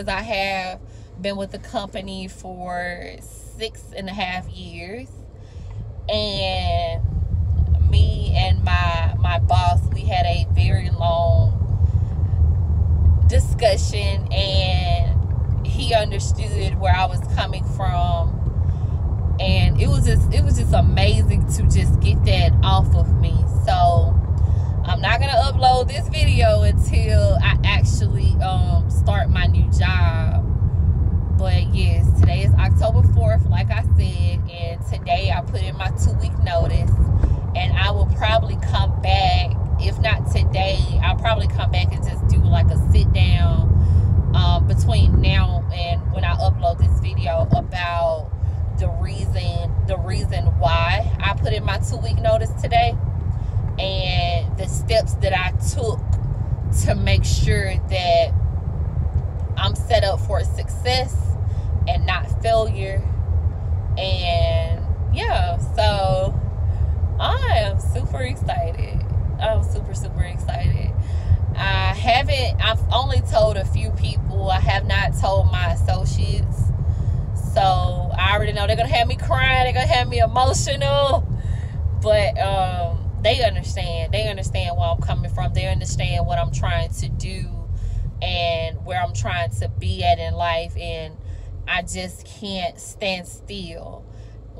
because I have been with the company for six and a half years. And me and my my boss we had a very long discussion and he understood where I was coming from. And it was just it was just amazing to just get that off of me. So I'm not gonna upload this video until I actually um, start my new job but yes today is October 4th like I said and today I put in my two week notice and I will probably come back. If not today, I'll probably come back and just do like a sit down um, between now and when I upload this video about the reason the reason why I put in my two week notice today and the steps that I took to make sure that I'm set up for success and not failure and yeah so I am super excited. I'm super, super excited. I haven't, I've only told a few people. I have not told my associates. So I already know they're going to have me crying. They're going to have me emotional. But um, they understand. They understand where I'm coming from. They understand what I'm trying to do and where I'm trying to be at in life. And I just can't stand still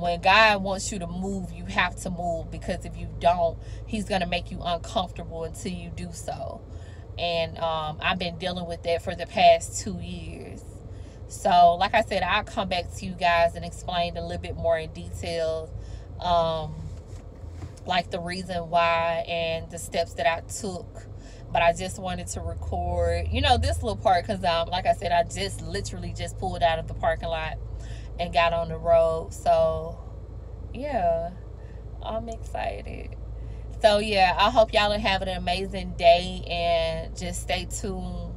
when God wants you to move, you have to move because if you don't, He's going to make you uncomfortable until you do so. And um, I've been dealing with that for the past two years. So, like I said, I'll come back to you guys and explain a little bit more in detail, um, like the reason why and the steps that I took. But I just wanted to record, you know, this little part because, um, like I said, I just literally just pulled out of the parking lot and got on the road. So, yeah, I'm excited. So, yeah, I hope y'all are having an amazing day and just stay tuned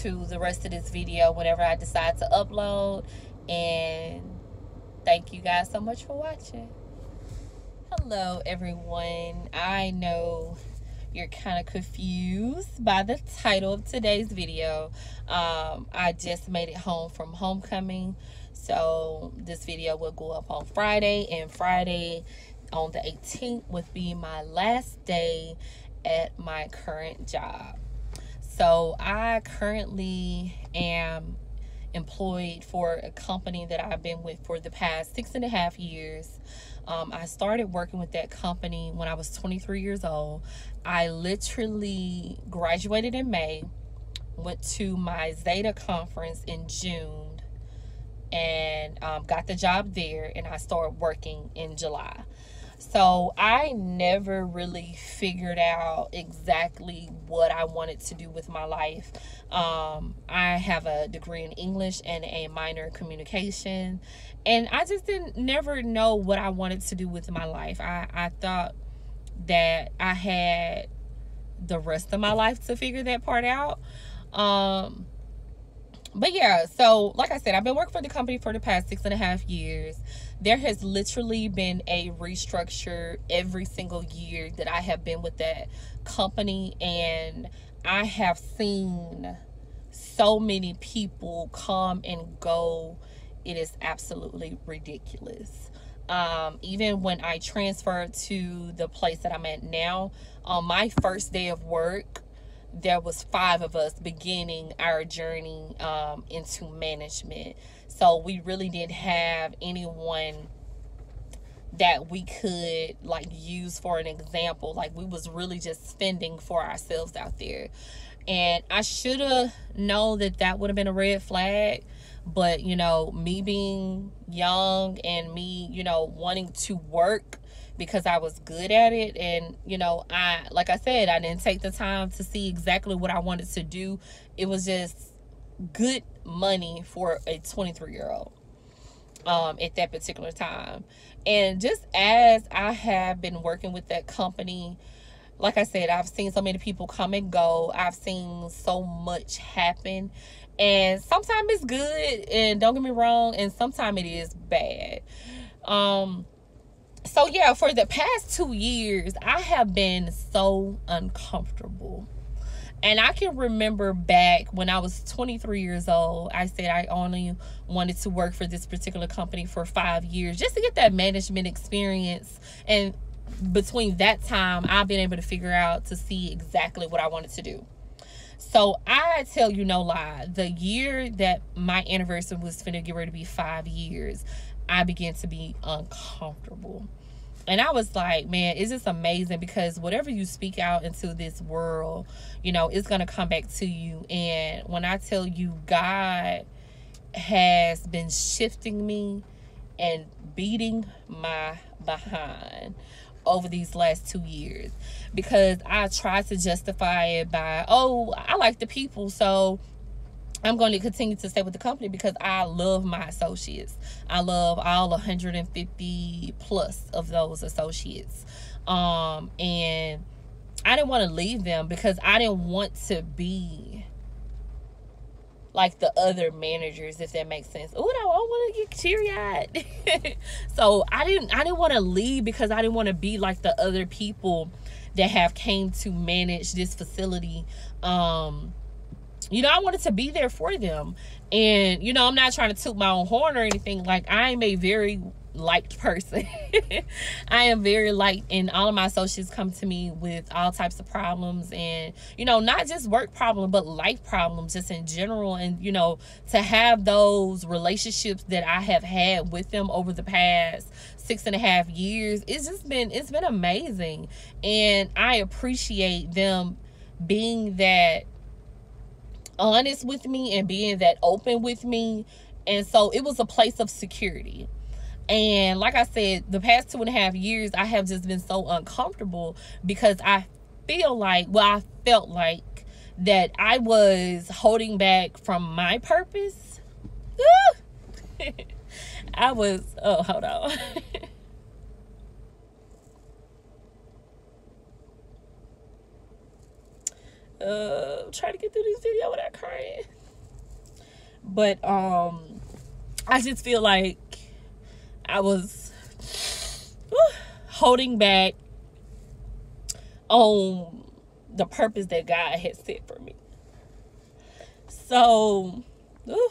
to the rest of this video whenever I decide to upload. And thank you guys so much for watching. Hello, everyone. I know you're kind of confused by the title of today's video. Um, I just made it home from homecoming so this video will go up on Friday, and Friday on the 18th would be my last day at my current job. So I currently am employed for a company that I've been with for the past six and a half years. Um, I started working with that company when I was 23 years old. I literally graduated in May, went to my Zeta conference in June and um, got the job there and I started working in July. So I never really figured out exactly what I wanted to do with my life. Um, I have a degree in English and a minor in communication, and I just didn't never know what I wanted to do with my life. I, I thought that I had the rest of my life to figure that part out. Um, but yeah, so like I said, I've been working for the company for the past six and a half years. There has literally been a restructure every single year that I have been with that company, and I have seen so many people come and go. It is absolutely ridiculous. Um, even when I transferred to the place that I'm at now, on my first day of work, there was five of us beginning our journey um, into management so we really didn't have anyone that we could like use for an example like we was really just spending for ourselves out there and i should have known that that would have been a red flag but you know me being young and me you know wanting to work because I was good at it. And, you know, I, like I said, I didn't take the time to see exactly what I wanted to do. It was just good money for a 23 year old um, at that particular time. And just as I have been working with that company, like I said, I've seen so many people come and go. I've seen so much happen. And sometimes it's good, and don't get me wrong, and sometimes it is bad. Um, so yeah, for the past two years, I have been so uncomfortable. And I can remember back when I was 23 years old, I said I only wanted to work for this particular company for five years just to get that management experience. And between that time, I've been able to figure out to see exactly what I wanted to do. So I tell you no lie, the year that my anniversary was finna get ready to be five years, I began to be uncomfortable. And I was like, man, is this amazing? Because whatever you speak out into this world, you know, it's going to come back to you. And when I tell you, God has been shifting me and beating my behind over these last two years because I tried to justify it by, oh, I like the people, so I'm going to continue to stay with the company because I love my associates. I love all 150 plus of those associates. Um, and I didn't want to leave them because I didn't want to be like the other managers, if that makes sense. Oh, I don't want to get teary eyed. so I didn't I didn't want to leave because I didn't want to be like the other people that have came to manage this facility. Um, you know, I wanted to be there for them. And, you know, I'm not trying to toot my own horn or anything. Like, I am a very liked person. I am very liked, and all of my associates come to me with all types of problems, and you know, not just work problems, but life problems, just in general. And you know, to have those relationships that I have had with them over the past six and a half years, it's just been it's been amazing, and I appreciate them being that honest with me and being that open with me. And so it was a place of security. And like I said, the past two and a half years, I have just been so uncomfortable because I feel like, well, I felt like that I was holding back from my purpose. I was, oh, hold on. uh try to get through this video without crying. But um i just feel like i was holding back on the purpose that god had set for me. So ooh,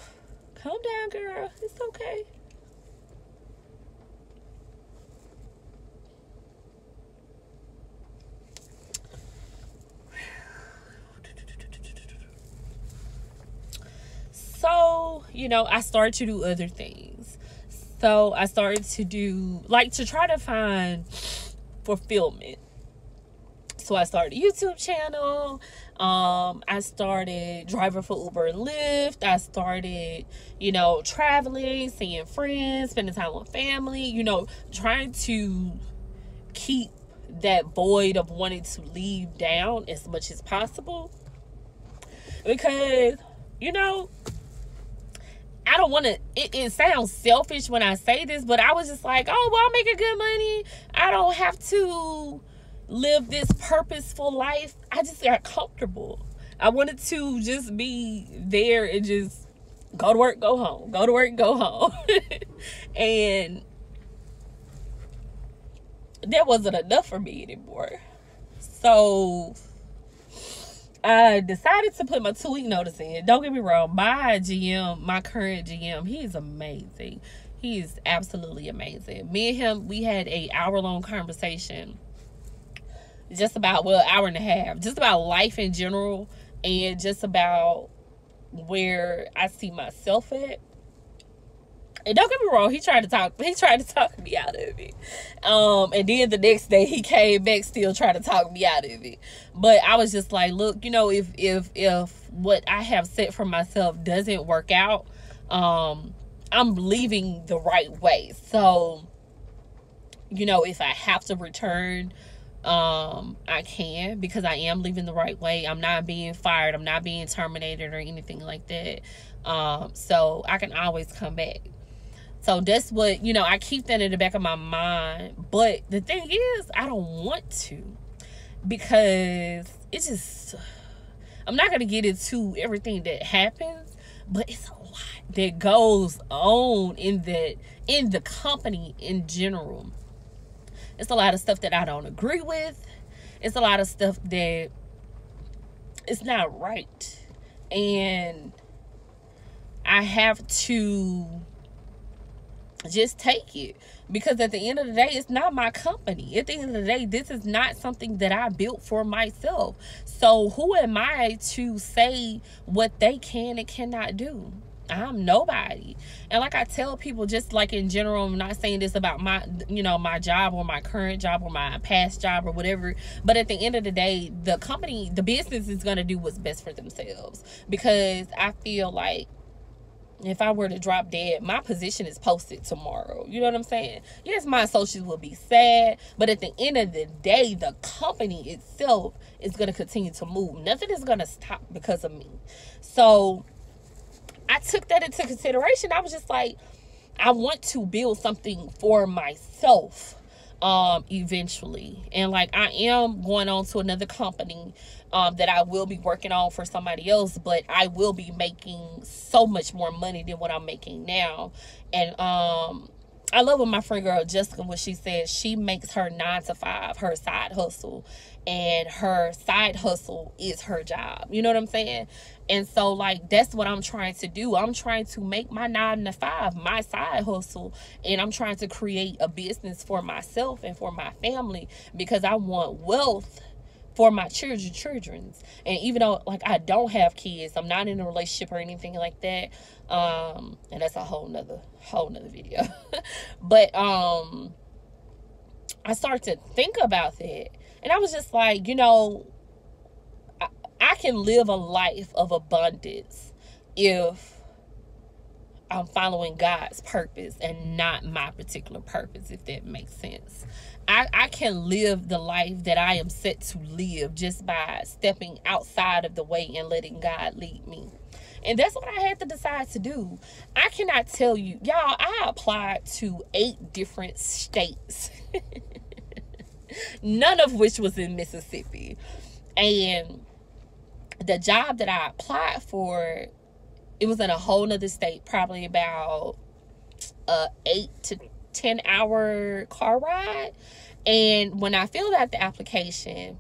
calm down girl. It's okay you know i started to do other things. So i started to do like to try to find fulfillment. So i started a youtube channel. Um i started driving for uber and lyft. I started you know traveling seeing friends spending time with family you know trying to keep that void of wanting to leave down as much as possible. Because you know I don't want to, it, it, sounds selfish when I say this, but I was just like, oh, well, I'm making good money. I don't have to live this purposeful life. I just got comfortable. I wanted to just be there and just go to work, go home, go to work, go home. and that wasn't enough for me anymore. So I decided to put my two week notice in. Don't get me wrong, my GM, my current GM, he is amazing. He is absolutely amazing. Me and him, we had a hour long conversation, just about well, hour and a half, just about life in general, and just about where I see myself at and don't get me wrong, he tried to talk. He tried to talk me out of it. Um, and then the next day he came back, still trying to talk me out of it. But I was just like, look, you know, if if if what I have set for myself doesn't work out, um, I'm leaving the right way. So, you know, if I have to return, um, I can because I am leaving the right way. I'm not being fired. I'm not being terminated or anything like that. Um, so I can always come back. So that's what, you know, I keep that in the back of my mind. But the thing is, I don't want to because it's just I'm not gonna get into everything that happens, but it's a lot that goes on in the in the company in general. It's a lot of stuff that I don't agree with. It's a lot of stuff that it's not right. And I have to just take it because at the end of the day it's not my company at the end of the day this is not something that i built for myself so who am i to say what they can and cannot do I'm nobody. And like I tell people, just like in general, I'm not saying this about my, you know, my job or my current job or my past job or whatever. But at the end of the day, the company, the business is going to do what's best for themselves. Because I feel like if I were to drop dead, my position is posted tomorrow. You know what I'm saying? Yes, my associates will be sad, but at the end of the day, the company itself is going to continue to move. Nothing is going to stop because of me. So I took that into consideration. I was just like, I want to build something for myself um eventually and like i am going on to another company um that i will be working on for somebody else but i will be making so much more money than what i'm making now and um I love what my friend girl Jessica what she says she makes her nine to five her side hustle and her side hustle is her job. You know what I'm saying? And so like that's what I'm trying to do. I'm trying to make my nine to five my side hustle and I'm trying to create a business for myself and for my family because I want wealth for my children children's and even though like i don't have kids i'm not in a relationship or anything like that um and that's a whole nother whole nother video. But um i started to think about that. And i was just like you know I, I can live a life of abundance if I'm following God's purpose and not my particular purpose, if that makes sense. I, I can live the life that I am set to live just by stepping outside of the way and letting God lead me. And that's what I had to decide to do. I cannot tell you, y'all, I applied to eight different states, none of which was in Mississippi. And the job that I applied for, it was in a whole nother state, probably about uh, eight to 10 hour car ride. And when I filled out the application,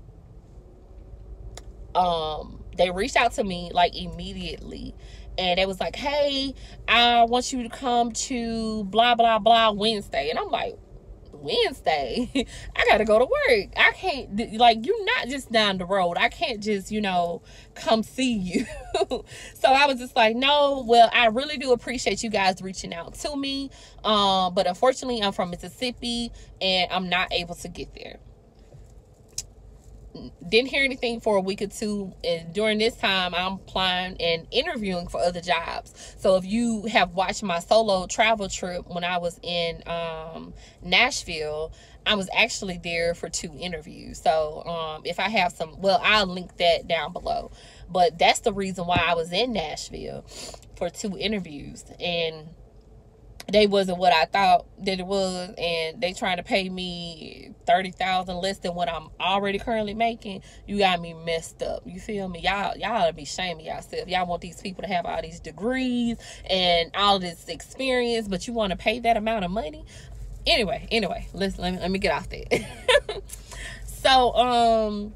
um, they reached out to me like immediately. And it was like, hey, I want you to come to blah, blah, blah Wednesday. And I'm like, Wednesday. I gotta go to work. I can't like you're not just down the road. I can't just, you know, come see you. so I was just like, no, well, I really do appreciate you guys reaching out to me. Um, but unfortunately I'm from Mississippi and I'm not able to get there didn't hear anything for a week or two and during this time i'm applying and interviewing for other jobs. So if you have watched my solo travel trip when i was in um, nashville i was actually there for two interviews. So um, if i have some well i'll link that down below. But that's the reason why i was in nashville for two interviews. And they wasn't what I thought that it was, and they trying to pay me thirty thousand less than what I'm already currently making. You got me messed up. You feel me? Y'all, y'all ought to be shaming yourself. Y'all want these people to have all these degrees and all this experience, but you want to pay that amount of money. Anyway, anyway, let's let me let me get off that. so, um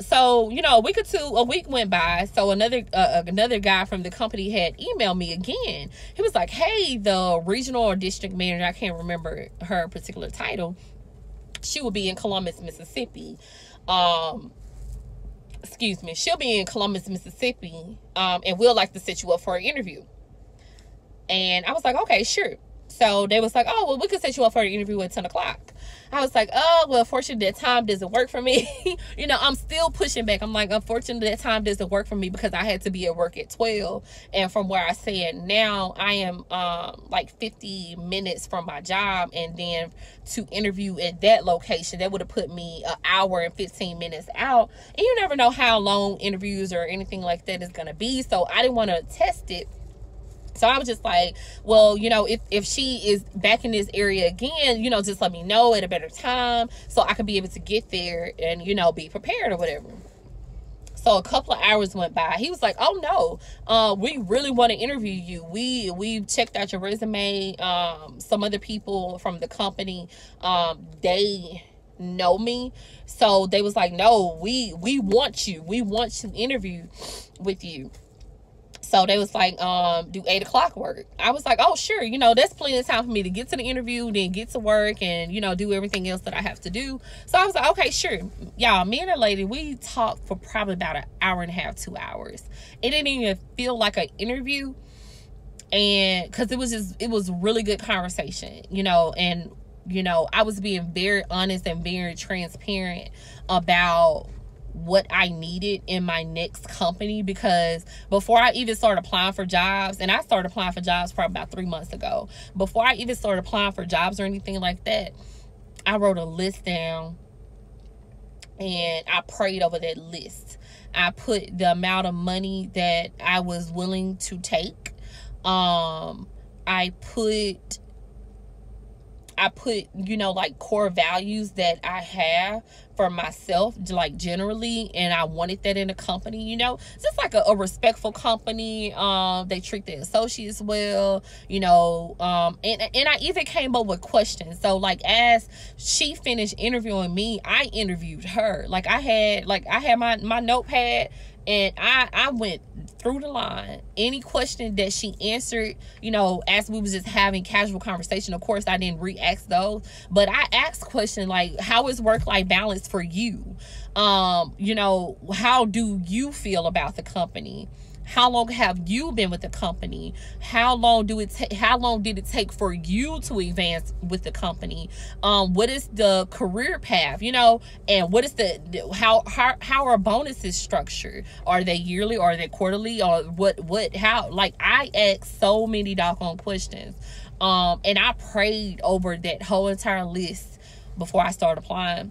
so you know a week or two a week went by. So another uh, uh, another guy from the company had emailed me again. He was like hey the regional or district manager i can't remember her particular title. She will be in columbus mississippi. Um excuse me she'll be in columbus mississippi um and we'll like to set you up for an interview. And i was like okay sure so they was like oh well we could set you up for an interview at 10 o'clock I was like, oh, well, fortunately, that time doesn't work for me. you know, I'm still pushing back. I'm like, unfortunately, that time doesn't work for me because I had to be at work at 12. And from where I said now, I am um, like 50 minutes from my job. And then to interview at that location, that would have put me an hour and 15 minutes out. And you never know how long interviews or anything like that is going to be. So I didn't want to test it So I was just like, well, you know, if, if she is back in this area again, you know, just let me know at a better time so I can be able to get there and, you know, be prepared or whatever. So a couple of hours went by. He was like, "Oh no, uh, we really want to interview you. We we checked out your resume. Um, some other people from the company, um, they know me, so they was like, no, we we want you. We want to interview with you." So they was like, um, do eight o'clock work? I was like, oh, sure. You know, that's plenty of time for me to get to the interview, then get to work and, you know, do everything else that I have to do. So I was like, okay, sure. Y'all, me and a lady, we talked for probably about an hour and a half, two hours. It didn't even feel like an interview. And because it was just, it was really good conversation, you know, and, you know, I was being very honest and very transparent about what I needed in my next company because before I even started applying for jobs, and I started applying for jobs probably about three months ago, before I even started applying for jobs or anything like that, I wrote a list down and I prayed over that list. I put the amount of money that I was willing to take. Um, I put I put, you know, like core values that I have for myself, like generally, and I wanted that in a company, you know, just like a, a respectful company. Um, they treat their associates well, you know, um, and and I even came up with questions. So like as she finished interviewing me, I interviewed her. Like I had like I had my my notepad and I I went through the line. Any question that she answered you know as we was just having casual conversation of course I didn't re-ask those. But I asked question like how is work-life balance for you? Um you know how do you feel about the company how long have you been with the company? How long do it take how long did it take for you to advance with the company? Um what is the career path you know? And what is the how how, how are bonuses structured? Are they yearly? Or are they quarterly? Or what what how? Like i asked so many doggone questions. Um and i prayed over that whole entire list before i started applying.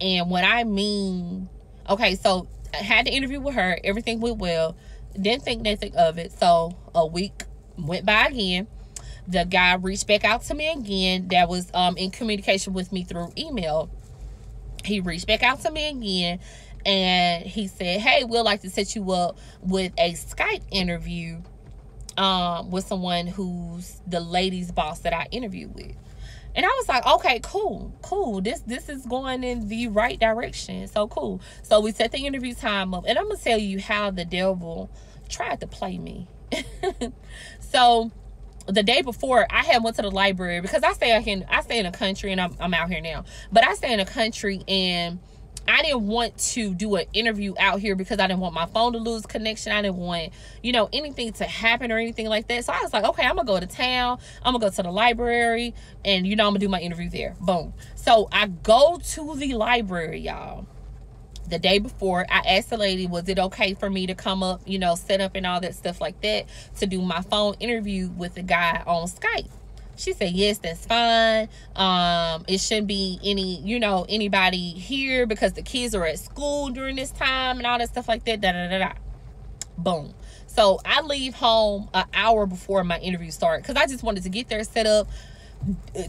And what i mean okay so I had the interview with her. Everything went well. Didn't think nothing of it. So a week went by again. The guy reached back out to me again. That was um in communication with me through email. He reached back out to me again and he said, Hey, we'd like to set you up with a Skype interview um with someone who's the ladies boss that I interviewed with. And I was like, okay, cool, cool. This this is going in the right direction. So cool. So we set the interview time up. And I'm gonna tell you how the devil tried to play me. so the day before I had went to the library because I stay in I stay in a country and I'm I'm out here now. But I stay in a country and I didn't want to do an interview out here because I didn't want my phone to lose connection. I didn't want, you know, anything to happen or anything like that. So I was like, okay, I'm gonna go to town. I'm gonna go to the library and you know, I'm gonna do my interview there. Boom. So I go to the library, y'all. The day before, I asked the lady, was it okay for me to come up, you know, set up and all that stuff like that to do my phone interview with the guy on Skype? She said, yes, that's fine. Um, it shouldn't be any, you know, anybody here because the kids are at school during this time and all that stuff like that. Da, da, da, da. Boom. So I leave home an hour before my interview start because I just wanted to get there set up,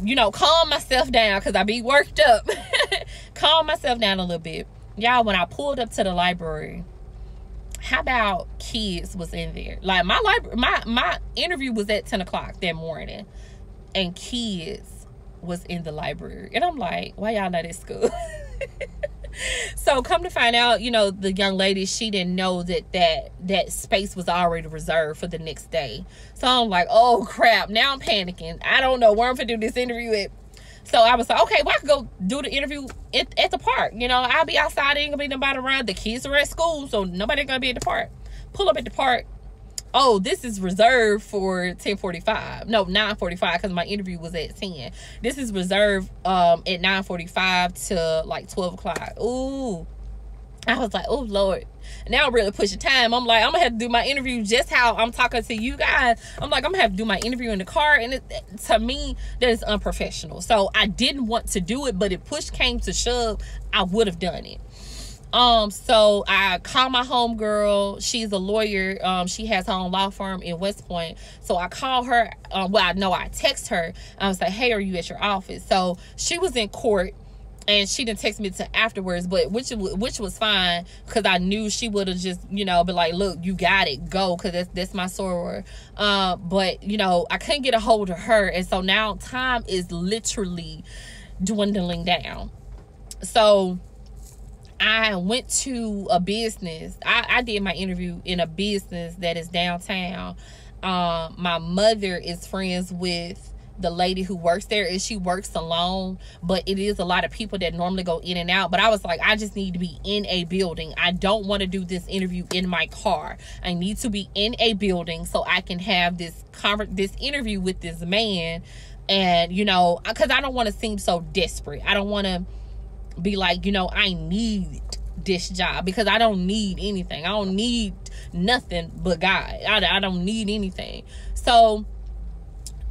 you know, calm myself down because I be worked up. calm myself down a little bit. Y'all, when I pulled up to the library, how about kids was in there? Like my library, my my interview was at 10 o'clock that morning and kids was in the library. And I'm like, why y'all not at school? so come to find out, you know, the young lady, she didn't know that that that space was already reserved for the next day. So I'm like, oh crap, now I'm panicking. I don't know where I'm gonna do this interview at. So I was like, okay, well, I could go do the interview at, at the park. You know, I'll be outside, ain't gonna be nobody around. The kids are at school, so nobody gonna be at the park. Pull up at the park, oh, this is reserved for 1045. No, 945 because my interview was at 10. This is reserved um at 945 to like 12 o'clock. Ooh. I was like, oh Lord. Now I'm really pushing time. I'm like, I'm gonna have to do my interview just how I'm talking to you guys. I'm like, I'm gonna have to do my interview in the car, and it, to me, that is unprofessional. So I didn't want to do it, but if push came to shove, I would have done it. Um, so I call my homegirl. She's a lawyer. Um, she has her own law firm in West Point. So I call her. Um, well, I know I text her. I was like, "Hey, are you at your office?" So she was in court and she didn't text me to afterwards but which which was fine because i knew she would have just you know be like look you got it go because that's that's my soror uh, but you know i couldn't get a hold of her and so now time is literally dwindling down so i went to a business. I, I did my interview in a business that is downtown. Um, my mother is friends with the lady who works there and she works alone but it is a lot of people that normally go in and out. But i was like i just need to be in a building. I don't want to do this interview in my car. I need to be in a building so i can have this conver- this interview with this man. And you know because i don't want to seem so desperate. I don't want to be like you know i need this job because i don't need anything i don't need nothing but god i, I don't need anything so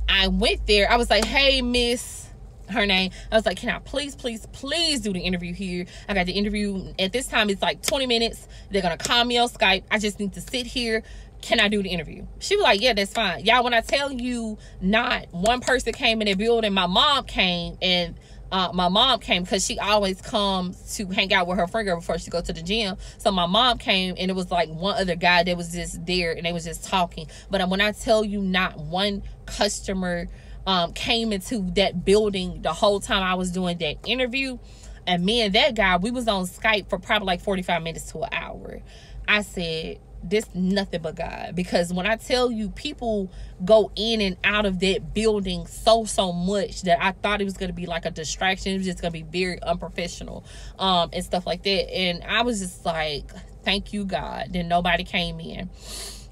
I went there. I was like, hey, miss, her name. I was like, can I please, please, please do the interview here? I got the interview. At this time, it's like 20 minutes. They're to call me on Skype. I just need to sit here. Can I do the interview? She was like, yeah, that's fine. Y'all, when I tell you not one person came in the building, my mom came and uh, my mom came because she always comes to hang out with her friend girl before she go to the gym. So my mom came and it was like one other guy that was just there and they was just talking. But when I tell you not one customer um, came into that building the whole time I was doing that interview. And me and that guy, we was on Skype for probably like 45 minutes to an hour. I said, this nothing but God. Because when I tell you people go in and out of that building so so much that I thought it was gonna be like a distraction. It was just gonna be very unprofessional um and stuff like that. And I was just like, thank you God. Then nobody came in.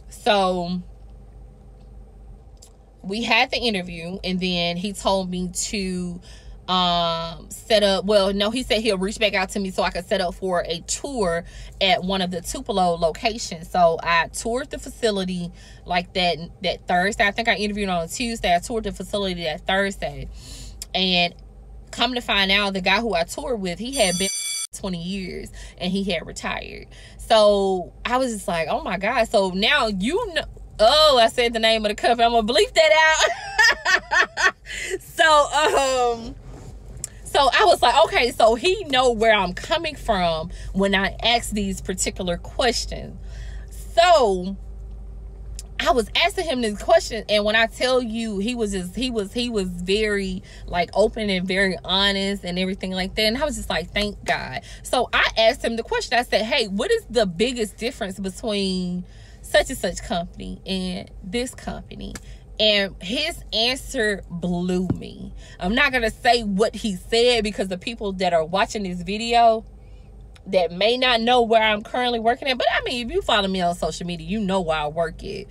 So we had the interview and then he told me to um set up well no he said he'll reach back out to me so i could set up for a tour at one of the tupelo locations. So i toured the facility like that that thursday. I think i interviewed on tuesday. I toured the facility that thursday. And come to find out the guy who i toured with he had been 20 years and he had retired. So i was just like oh my god. So now you know oh i said the name of the company. I'm gonna bleep that out. So um so I was like, okay, so he know where I'm coming from when I ask these particular questions. So I was asking him this question, and when I tell you, he was just he was he was very like open and very honest and everything like that. And I was just like, thank God. So I asked him the question. I said, hey, what is the biggest difference between such and such company and this company? And his answer blew me. I'm not going to say what he said because the people that are watching this video that may not know where I'm currently working at, but I mean, if you follow me on social media, you know where I work at.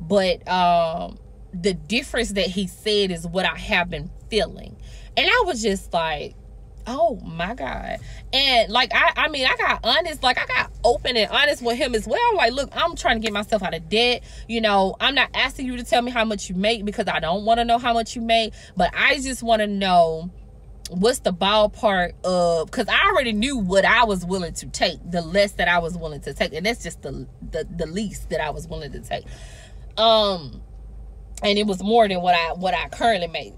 But um the difference that he said is what I have been feeling. And I was just like, oh my god. And like i i mean i got honest like i got open and honest with him as well. Like look i'm trying to get myself out of debt. You know i'm not asking you to tell me how much you make because i don't want to know how much you make. But i just want to know what's the ballpark of because i already knew what i was willing to take the less that i was willing to take. And that's just the the, the least that i was willing to take. Um and it was more than what i what i currently make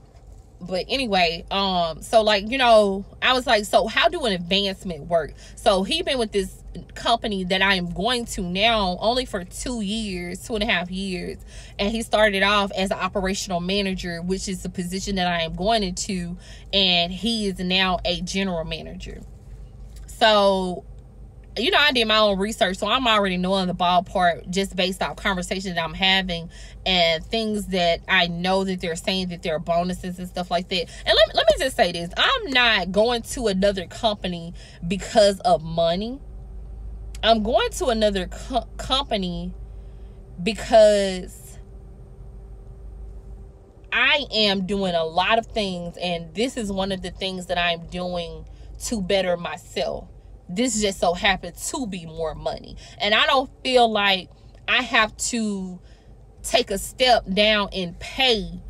but anyway um so like you know i was like so how do an advancement work? So he been with this company that i am going to now only for two years two and a half years. And he started off as an operational manager which is the position that i am going into. And he is now a general manager. So you know, I did my own research, so I'm already knowing the ballpark just based off conversations that I'm having and things that I know that they're saying that there are bonuses and stuff like that. And let, let me just say this I'm not going to another company because of money. I'm going to another co- company because I am doing a lot of things, and this is one of the things that I'm doing to better myself this just so happened to be more money. And I don't feel like I have to take a step down in pay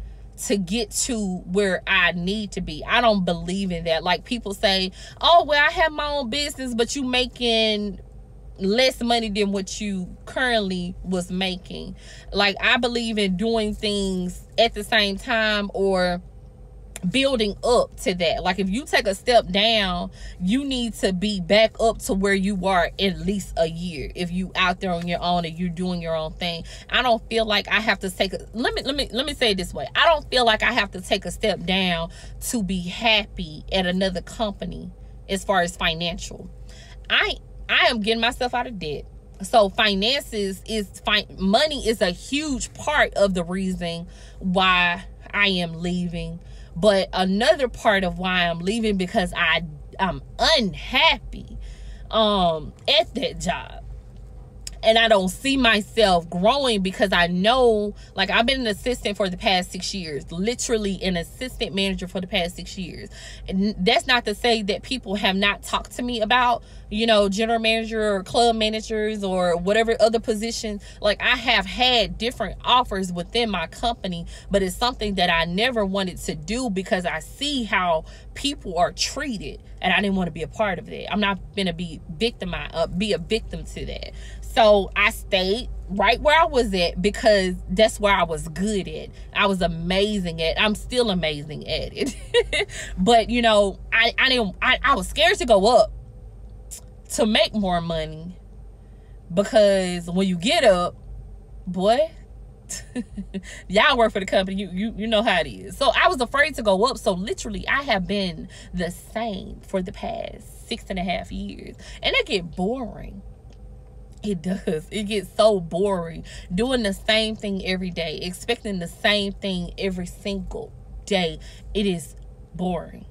to get to where I need to be. I don't believe in that. Like people say, "Oh, well, I have my own business, but you making less money than what you currently was making." Like I believe in doing things at the same time or building up to that. Like if you take a step down, you need to be back up to where you are at least a year. If you out there on your own and you're doing your own thing. I don't feel like I have to take a let me let me let me say it this way. I don't feel like I have to take a step down to be happy at another company as far as financial. I I am getting myself out of debt. So finances is fine money is a huge part of the reason why I am leaving but another part of why I'm leaving because I I'm unhappy um at that job and I don't see myself growing because I know, like, I've been an assistant for the past six years, literally an assistant manager for the past six years. And that's not to say that people have not talked to me about, you know, general manager or club managers or whatever other positions. Like, I have had different offers within my company, but it's something that I never wanted to do because I see how people are treated and I didn't want to be a part of that. I'm not going to be victimized, uh, be a victim to that. So I stayed right where I was at because that's where I was good at. I was amazing at. I'm still amazing at it. but you know, I I didn't I, I was scared to go up to make more money because when you get up, boy, y'all work for the company you, you you know how it is so i was afraid to go up so literally i have been the same for the past six and a half years and it get boring it does. It gets so boring doing the same thing every day, expecting the same thing every single day. It is boring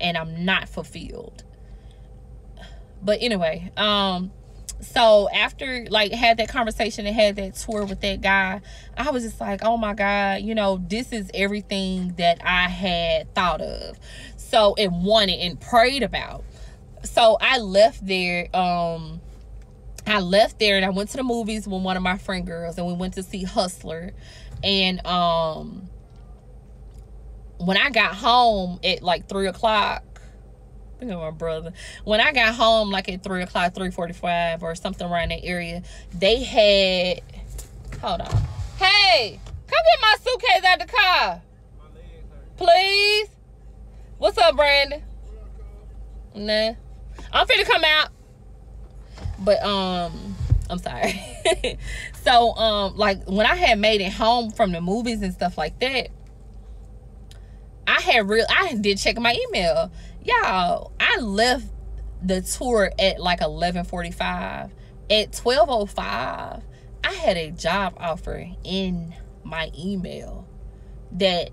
and I'm not fulfilled. But anyway, um so after like had that conversation and had that tour with that guy, I was just like, "Oh my god, you know, this is everything that I had thought of." So and wanted and prayed about. So I left there um I left there and I went to the movies with one of my friend girls and we went to see Hustler. And um when I got home at like three o'clock, look at my brother. When I got home like at three o'clock, three forty five or something around that area, they had hold on. Hey, come get my suitcase out the car. Please. What's up, Brandon? Nah. I'm finna come out but um i'm sorry. So um like when i had made it home from the movies and stuff like that i had real i did check my email. Y'all i left the tour at like 11:45 at 12:05 i had a job offer in my email that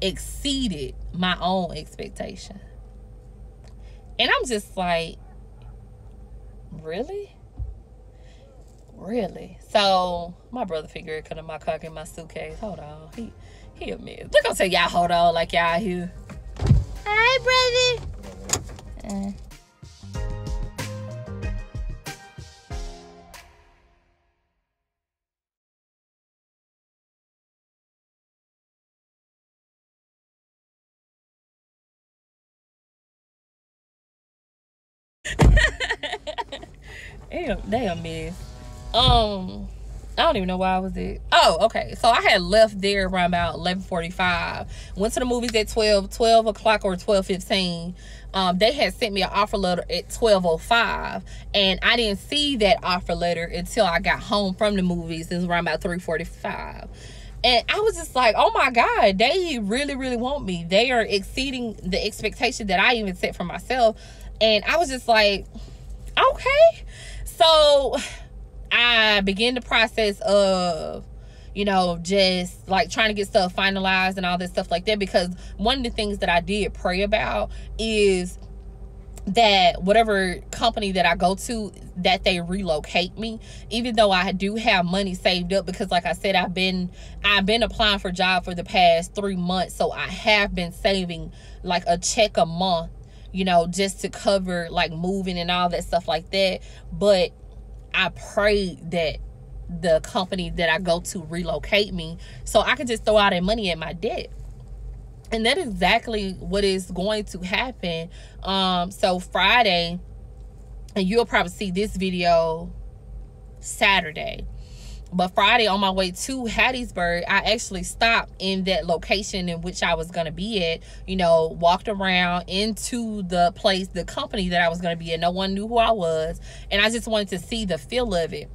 exceeded my own expectation. And i'm just like Really? Really? So my brother figured it could have my cock in my suitcase. Hold on. He he a mess. Look, I'm say y'all hold on like y'all here. Hi, brother. Uh. Damn, damn, miss. Um, I don't even know why I was there. Oh, okay. So I had left there around about 11:45. Went to the movies at 12, 12 o'clock or 12:15. Um, they had sent me an offer letter at 12:05, and I didn't see that offer letter until I got home from the movies. It was around about 3:45. And I was just like, oh my God, they really, really want me. They are exceeding the expectation that I even set for myself. And I was just like, okay. So I began the process of, you know, just like trying to get stuff finalized and all this stuff like that. Because one of the things that I did pray about is that whatever company that I go to that they relocate me even though I do have money saved up because like I said I've been I've been applying for job for the past 3 months so I have been saving like a check a month you know, just to cover like moving and all that stuff like that. But I prayed that the company that I go to relocate me so I can just throw out that money at my debt. And that is exactly what is going to happen. Um, so Friday, and you'll probably see this video Saturday. But Friday on my way to Hattiesburg, I actually stopped in that location in which I was going to be at. You know, walked around into the place, the company that I was going to be at. No one knew who I was. And I just wanted to see the feel of it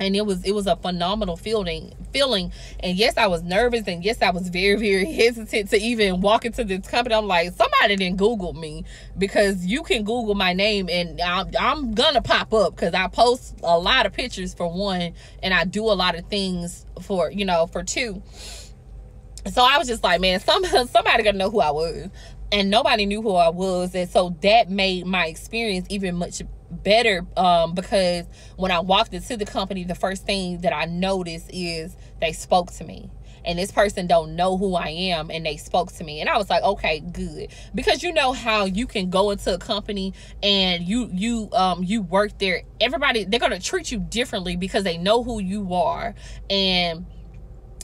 and it was it was a phenomenal feeling feeling. And yes i was nervous and yes i was very very hesitant to even walk into this company. I'm like somebody didn't google me because you can google my name and i'm, I'm gonna pop up because i post a lot of pictures for one and i do a lot of things for you know for two. So i was just like man some, somebody gonna know who i was. And nobody knew who i was. And so that made my experience even much better um, because when I walked into the company, the first thing that I noticed is they spoke to me. And this person don't know who I am and they spoke to me. And I was like, okay, good. Because you know how you can go into a company and you you um you work there. Everybody they're gonna treat you differently because they know who you are. And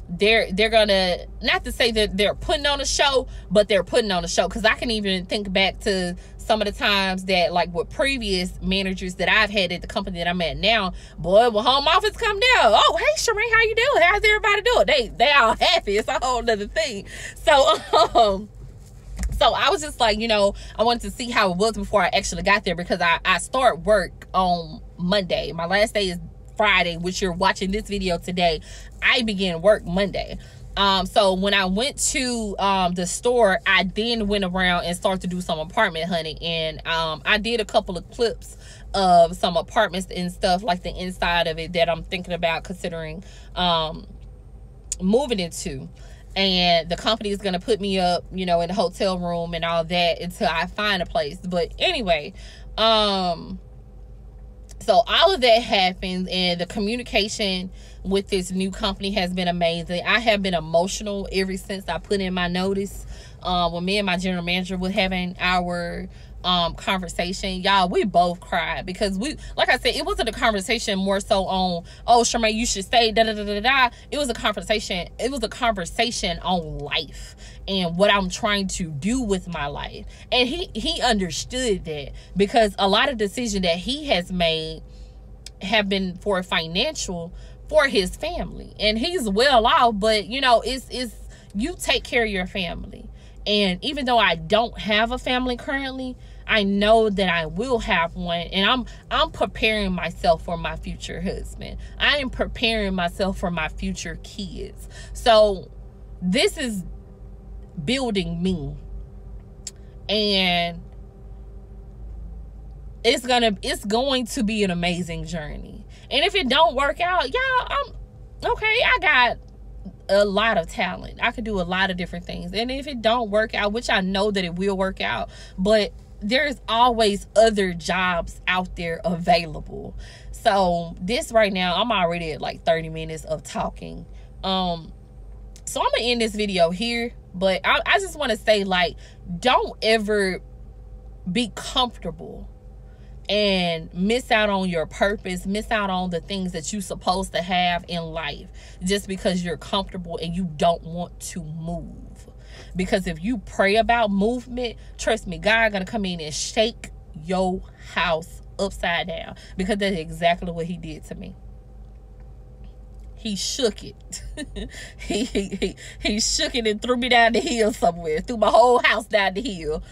they're they're gonna not to say that they're putting on a show but they're putting on a show because i can even think back to some of the times that like with previous managers that I've had at the company that I'm at now, boy, when home office come down, oh hey Sheree, how you doing? How's everybody doing? They they all happy. It's a whole nother thing. So um so I was just like, you know, I wanted to see how it was before I actually got there because I, I start work on Monday. My last day is Friday, which you're watching this video today. I begin work Monday. Um, so when I went to um, the store, I then went around and started to do some apartment hunting. And um, I did a couple of clips of some apartments and stuff like the inside of it that I'm thinking about considering um, moving into. And the company is going to put me up, you know, in a hotel room and all that until I find a place. But anyway, um, so all of that happens and the communication with this new company has been amazing. I have been emotional ever since I put in my notice. Um, when me and my general manager were having our um conversation y'all we both cried because we like i said it wasn't a conversation more so on oh Charmagne, you should stay da da da da da it was a conversation it was a conversation on life and what i'm trying to do with my life and he he understood that because a lot of decisions that he has made have been for financial for his family. And he's well off but you know it's it's you take care of your family. And even though i don't have a family currently i know that i will have one. And i'm i'm preparing myself for my future husband. I am preparing myself for my future kids. So this is building me. And it's gonna it's going to be an amazing journey and if it don't work out y'all i'm okay i got a lot of talent. I could do a lot of different things. And if it don't work out which i know that it will work out but there's always other jobs out there available. So this right now i'm already at like 30 minutes of talking. Um so i'm gonna end this video here but i, I just want to say like don't ever be comfortable and miss out on your purpose, miss out on the things that you're supposed to have in life just because you're comfortable and you don't want to move. Because if you pray about movement, trust me, God gonna come in and shake your house upside down because that's exactly what he did to me. He shook it. he, he, he, he shook it and threw me down the hill somewhere, threw my whole house down the hill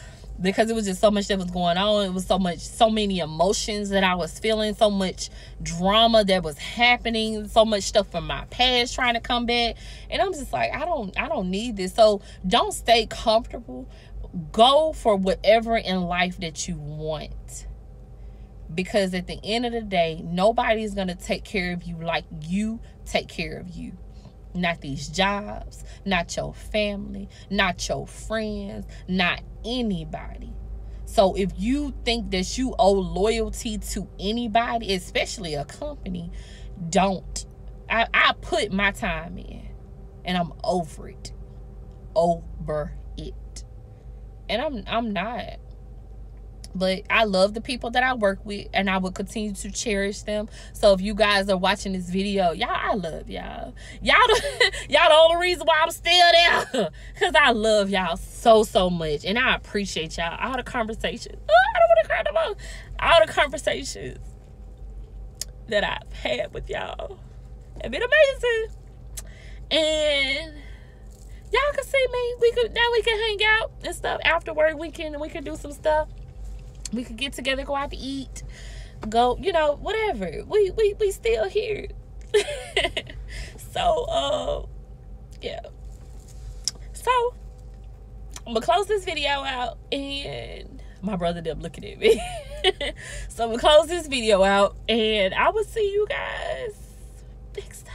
because it was just so much that was going on. It was so much, so many emotions that I was feeling, so much drama that was happening, so much stuff from my past trying to come back. And I'm just like, I don't, I don't need this. So don't stay comfortable. Go for whatever in life that you want. Because at the end of the day, nobody's going to take care of you like you take care of you not these jobs, not your family, not your friends, not anybody. So if you think that you owe loyalty to anybody, especially a company, don't. I, I put my time in and I'm over it. Over it. And I'm I'm not. But I love the people that I work with and I will continue to cherish them. So if you guys are watching this video, y'all, I love y'all. Y'all, the, y'all the only reason why I'm still there. Cause I love y'all so, so much. And I appreciate y'all. All the conversations. Oh, I don't want to cry no more. All the conversations that I've had with y'all have been amazing. And y'all can see me. We could now we can hang out and stuff after work. We can we can do some stuff we could get together, go out to eat, go, you know, whatever. We we we still here. so uh yeah. So I'm gonna close this video out and my brother them looking at me. so I'm gonna close this video out and I will see you guys next